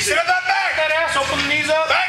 Sit up. That back. That ass. Open the knees up. Back.